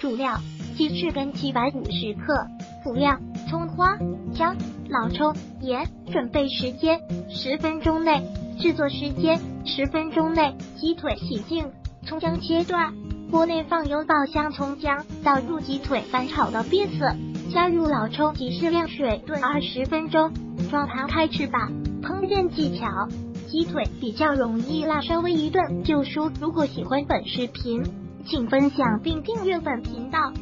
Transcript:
主料：鸡翅根七百五十克。辅料：葱花、姜、老抽、盐。准备时间：十分钟内。制作时间：十分钟内。鸡腿洗净，葱姜切断。锅内放油，爆香葱姜，倒入鸡腿，翻炒到变色，加入老抽及适量水，炖二十分钟。装盘开吃吧。烹饪技巧：鸡腿比较容易辣，稍微一炖就熟。如果喜欢本视频，请分享并订阅本频道。